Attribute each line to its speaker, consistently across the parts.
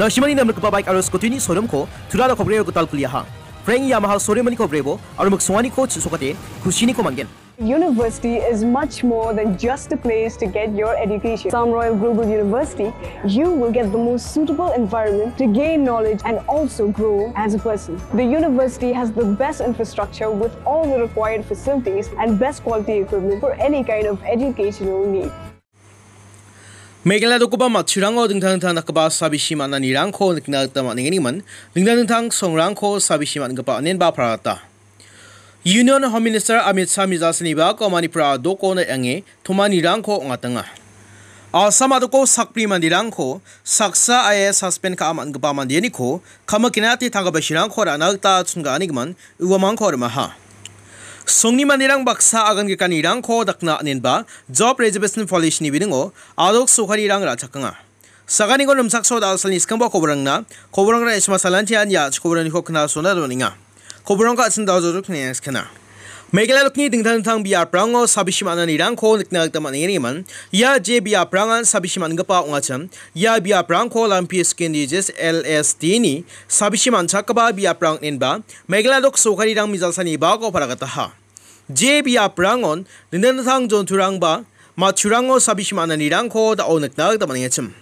Speaker 1: nam ka bike aros kotini sorum ko turada ko brego tal kuliah ha freng ya mahal sore mani ko brebo swani ko chusokate kushini ko mangen
Speaker 2: University is much more than just a place to get your education. Sam Royal Global University, you will get the most suitable environment to gain knowledge and also grow as a person. The university has the best infrastructure with all the required facilities and best quality equipment for any kind of educational need.
Speaker 1: Mekela doku ba ma tsirang o dingtang tang nakaba sabi shiman ani rangko nik nak tamang nginiman dingtang tang song rangko sabi shiman gapa anen ba prata Union Home Minister Amit Sami Zasani ba ko mani pra do ko na ange to ma ni rang ko ngatanga Assam adoko sakpri mandi rangko saksa aye suspend ka aman gapa mandi ni ko kama kinati tang ba shi rang ko ra nak ta tsunga anigman uwamang ko maha Songni manirang baksa agan ke kanirang ko dakna aninba job reservation policy ni bingo adok sukhari rang ra chakanga sagani ko numsak so dal salni skamba ko burang na ko burang ra isma salanti an ya ko burang ko khna sona do ninga ko burang ka sin daw zo khne khna Megala lukni dingtang tang biar prango sabishima na nirang ko nikna tama ngini man ya je biar prangan sabishima ngapa ungacham ya biar prang ko lampi skin disease LSD ni sabishima chakaba biar prang ninba Megala luk sokari rang mizal sani ba ko 제비아 브랑온 르네상 전투랑바 마추랑어 사비시마나니랑 코다 오넥나다 마네침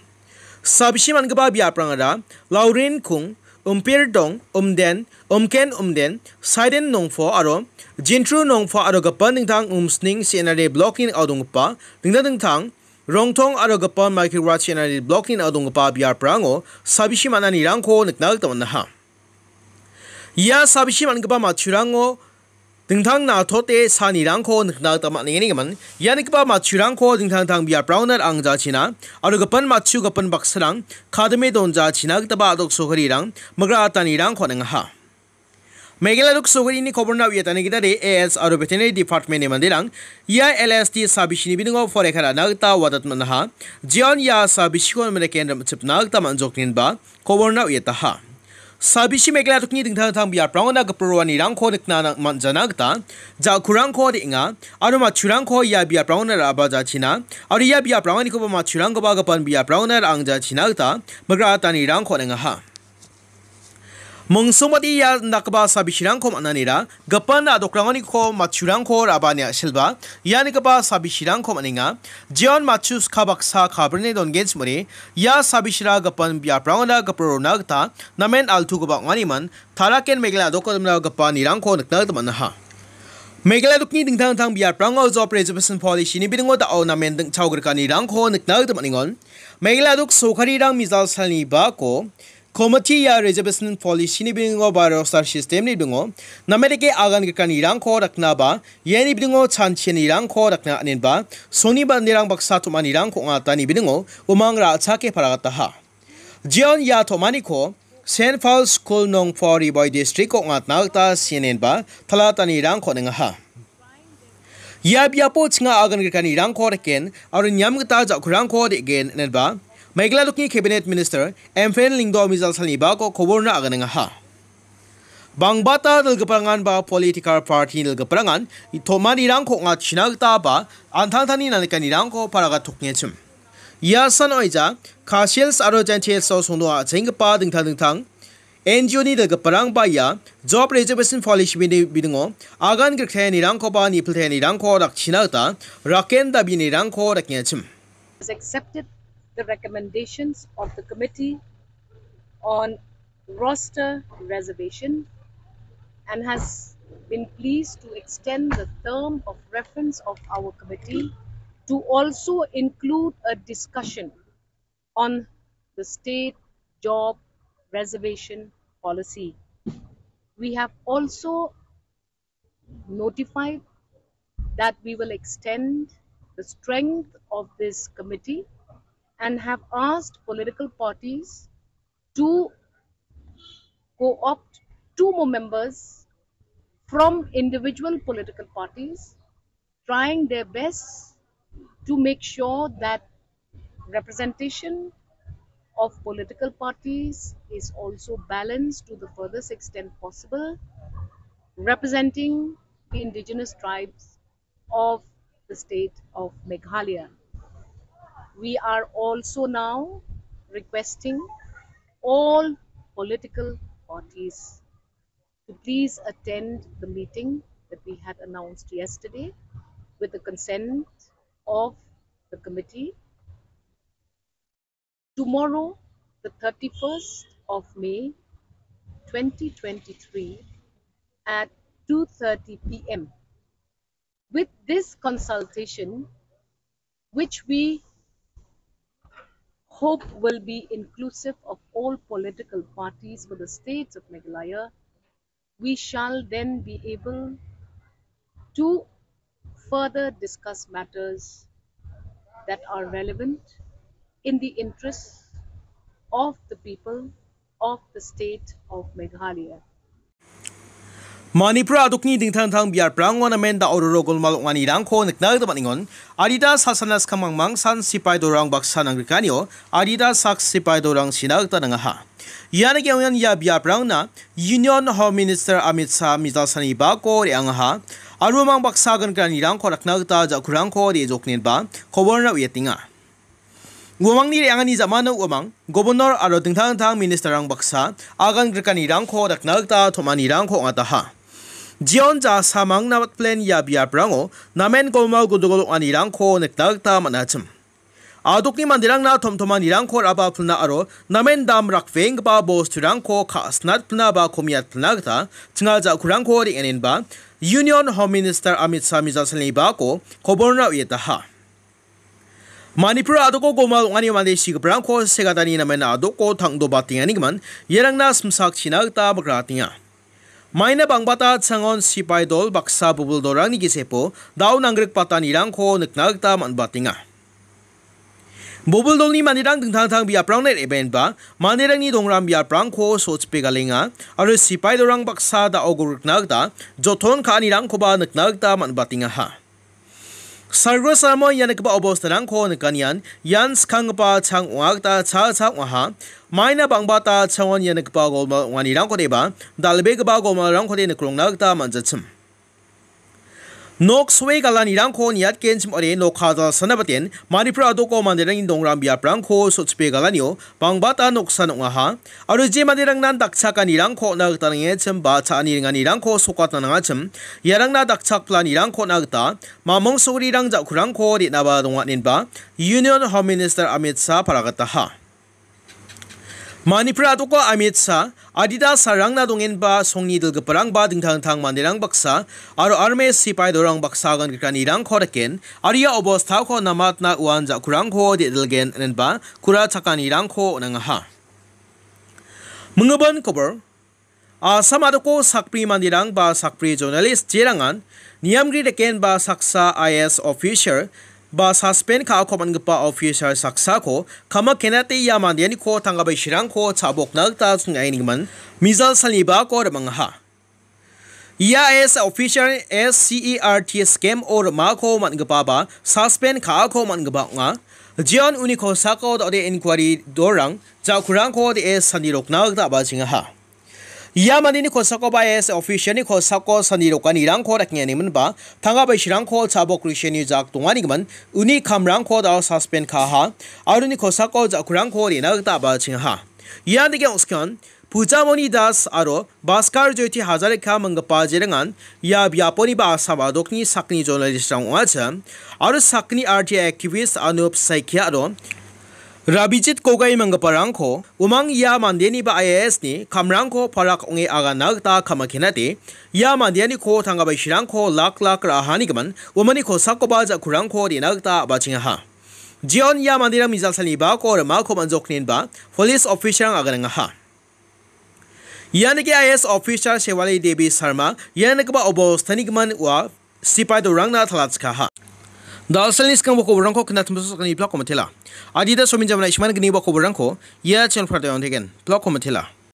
Speaker 1: 사비시만 그바 비아프랑아라 라우린 쿵 음페르동 음덴 음켄 음덴 사이덴 농포 아로 진트루 농포 아로 가빠 능탕 음스닝 시나레 블록인 아동파 능다 능탕 롱통 아로 가빠 마이크라 시나레 블록인 아동파 비아프랑어 사비시마나니랑 코 넥나다 마나하. 이야 사비시만 그바 마추랑어 Dingtang na tote sa nirangko nagdag tamak ni gaman. Yanik ba matchurangko dingtang tang biar browner ang ja china. Aro gapan matchu gapan baksarang kadame don ja china gitaba adok sokari rang magra atani rang ko nang ha. Meghalaya लोक सौगरीनि खबर नाव येतानि गिदारि as आरो भेटेनारि डिपार्टमेन्टनि मन्दिरां या LST साबिसिनि बिदङाव फरायखाना नागता वादात मोनहा जियान या साबिसिखौ मोनने केन्द्रम चिपनागता मानजकनिनबा खबर नाव येताहा sabishi megla tukni ding thang thang biar prawana ga prowani rang kho nik na man jana gta ja kurang kho de inga aro ma churang kho ya biar prawana ra ba ja china aro ya biar prawani ko ma churang ga ba ga pan biar prawana ang ja china gta magra ta ni rang kho nga ha mungsumadi ya nakba sabishirang ko mananira gapan adokrangani ko machurang ko rabania silba yani kaba sabishirang ko maninga jion machus kabaksa kabrne dongens muri ya sabishira gapan biaprangona gapro nagta namen altu gaba ngani man taraken megla dokodamna gapan irang ko nakna manha Megala dukni dingtang tang biar prang au job reservation policy ni bidingo da au namen ding chawgar kani rang ko nikna gdam aningon. Megala duk sokari rang mizal salni ba ko Committee ya reservation policy ni bingo baro star system ni bingo namerike agan ke kan irang ko rakna ba yeni bingo chan chen irang ko rakna anin ba soni ba nirang baksa to man irang ko ngata ni bingo umang ra cha ke paragata ha jion ya to mani ko St. Paul School nong Fori Boy District ko ngat nagta sinen ba thalata ni rang ko nga ha Yab yapo chinga agan ke kan irang ko reken aru nyam ta ja kurang ko de gen nen ba Ba anthang thani na kanirang ko para ga thuknye chim. Ya san oija khasiels aro janche so sungdo a jeng pa ding thang ding thang NGO ni dal gaparang ba ya job reservation policy bi bidingo agan ga khe nirang ko ba ni phil nirang ko rak chinagta raken da bi nirang ko raknya chim.
Speaker 3: Is accepted the recommendations of the committee on roster reservation and has been pleased to extend the term of reference of our committee to also include a discussion on the state job reservation policy. We have also notified that we will extend the strength of this committee and have asked political parties to co-opt two more members from individual political parties, trying their best to make sure that representation of political parties is also balanced to the furthest extent possible, representing the indigenous tribes of the state of Meghalaya we are also now requesting all political parties to please attend the meeting that we had announced yesterday with the consent of the committee. Tomorrow, the 31st of May 2023 at 2:30 p.m. With this consultation, which we hope will be inclusive of all political parties for the states of Meghalaya, we shall then be able to further discuss matters that are relevant in the interests of the people of the state of Meghalaya.
Speaker 1: Manipura adukni ding tang tang biar perang wana menda ororo golmal wani rang ko nek nag dapat ningon. Arida sasanas kamang mang san sipai dorang baksa nang rikanyo. Arida sak sipai dorang sinag tanang aha. Yan ke yang ya biar perang na Union Home Minister Amit Shah misalnya iba ko di angha. Aru mang baksa gan kan rang ko nek nag ta jak kurang ko di joknin ba. Kobar na wiyatinga. Uwang ni yang ni zaman uwang. Gubernur atau ding tang tang minister rang baksa agan kerja ni rangko dak nak ta thoman ni rangko ngataha. Thomthoma nirangko aba pulna aro namen dam rakveng ba bos turangko khasnat pulna ba komiat pulna gta tinga ja kurangko ri enin ba Union Home Minister Amit Shah miza salni ba ko khobor na uyeta ha. Manipur adoko gomal ngani mande sig brangko segadani namen adoko thangdo batingani man yerang na smsak chinag ta bagratiya. Maina bangbata changon sipai dol baksa bubul dorang ni gisepo daw nangrek pata nirang ko naknagta manbatinga. Bubul dol ni manirang dingtang tang biya prang net event ba manirang ni dongram biya prang ko soch pegalinga aru sipai dorang baksa da ogurik nagta jothon ka nirang ko ba naknagta manbatinga ha. Sargosama yanakba obostaran ko nikanyan, yan skangpa chang wak ta cha cha waha, maina bangba ta chawan yanakba golma wanirang ko deba, dalbe gba golma rang ko de nikrong nagta manjachim. Nok sway galan irang ko niat ken chim ore nok khada sanabaten manipur ado ko mandirang indong ram bia prang ko so chpe galanio bangbata nok san nga ha aru je mandirang nan dakcha kan irang ko nag tarang e chim ba cha ani ngan irang ko sokat na nga chim yarang na dakchak plan irang ko nag ta mamong suri rang ja kurang ko ri na ba dongwa nin ba union home minister amit shah paragata ha Manipur ato ko Amit Shah adida sarang na dongin ba songni dil parang ba dingtang tang mandirang baksa aro arme sipai dorang baksa gan krani rang khoraken aria obostha ko namat na uan ja kurang ko de dilgen nen ba kura chakani rang ko nang ha Mengabon kober Asam ato ko sakpri mandirang ba sakpri journalist jerangan niamgri deken ba saksa IS officer ba suspend ka ko man pa officer saksa ko. Kama kenate yaman yani ko tanga bai shirang ko chabok nak ta sung ai ni man. Mizal sali ba ko ra mang ha. Ya es official SCERT scam or ma ko man gpa ba suspend ka ko man ba nga. Jian uni ko sako de inquiry dorang ja kurang ko de es sanirok nak ta ba chinga ha. यामानी खोसाको बाएस official खोसाको सनी रोकानी रंग खो रखने निमन बा थंगा बाई शिरंग खो चाबो क्रिशियन जाक तुम्हारी गमन उन्हीं कम रंग खो दाव सस्पेंड कहा हा और उन्हीं खोसाको जाकुरंग खो रीना गता बाल चिंग हा यहाँ देखें उसके पूजा मोनी दास आरो बास्कार ज्योति हजारे खा मंग पाजे रंगान या व्यापोनी बा सवादोकनी सकनी जोनलिस्ट रंग आज आरो सकनी आर्टी एक्टिविस्ट अनुप साइकिया आरो Rabijit kogai mangga parangko umang ya mandeni ba IAS ni kamrangko parak onge aga nagta kamakinate ya mandeni ko tanga ba shirangko lak lak rahani gaman umani ko sakoba ja kurangko di nagta ba chinga Jion ya mandira mizal sali ba ko ma ko manjok ba police officer aga nga ha Yani ke IAS officer Shewali Devi Sharma yani ba obos tanigman wa sipai do rangna दलसल निस्कंबो खबरां को खना तुम सकनी block को मथेला आदिदा सोमिन जमना इस्मान गनी बो खबरां को या चैनल पर देवन थेगेन ब्लॉक को मथेला